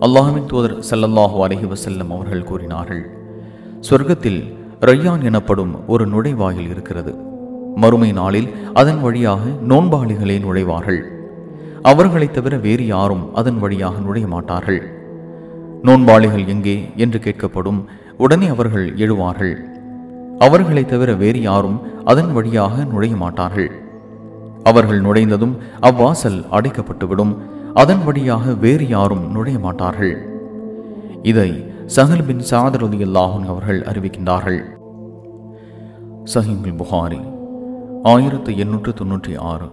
அல்லாஹுவின் தூதர் சல்லல்லாஹு அலஹி வசல்லம் அவர்கள் கூறினார்கள் சொர்க்கத்தில் ரய்யான் எனப்படும் ஒரு நுழைவாயில் இருக்கிறது. மறுமை நாளில் அதன் வழியாக நோன்பாளிகளே நுழைவார்கள். அவர்களைத் தவிர வேறு யாரும் அதன் வழியாக நுழைய மாட்டார்கள். நோன்பாளிகள் எங்கே? என்று கேட்கப்படும் உடனே அவர்கள் எழுவார்கள். அவர்களைத் தவிர வேறு யாரும் அதன் வழியாக நுழைய மாட்டார்கள். அவர்கள் நுழைந்ததும் அவ்வாசல் அடைக்கப்பட்டுவிடும். அதன் வழியாக வேறு யாரும் நுழைய மாட்டார்கள் இதை சஹல் பின் சாதரதி அல்லாஹன் அவர்கள் அறிவிக்கின்றார்கள். சஹீமுல் புகாரி ஆயிரத்து எண்ணூற்று தொன்னூற்றி ஆறு.